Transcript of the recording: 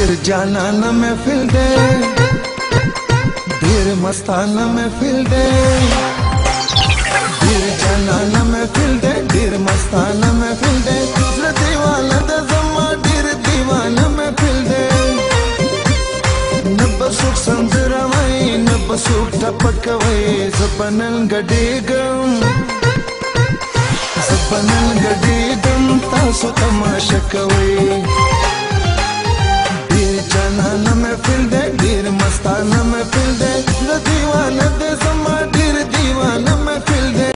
ډیر جانان محفل دې ډیر مستان محفل دې ډیر جانان محفل دې ډیر مستان محفل دې زړه دیوال د زما ډیر دیوان محفل دې نب سوک سندر وای نب سوک ټپک وای زپنن غډې ګم زپنن غډې ګم تاسو تماشا کوئ عارف البيت لديوانك